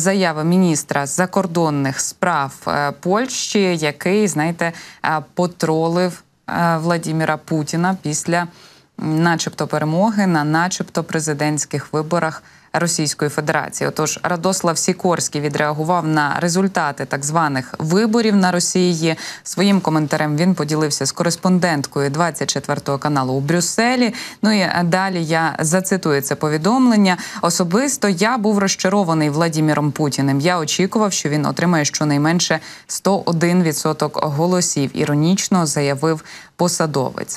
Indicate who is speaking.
Speaker 1: Заява міністра закордонних справ е, Польщі, який, знаєте, е, потролив е, Владіміра Путіна після, начебто, перемоги на начебто президентських виборах Російської Федерації. Отож, Радослав Сікорський відреагував на результати так званих виборів на Росії. Своїм коментарем він поділився з кореспонденткою 24 каналу у Брюсселі. Ну і далі я зацитую це повідомлення. Особисто я був розчарований Владіміром Путіним. Я очікував, що він отримає щонайменше 101% голосів. Іронічно заявив посадовець.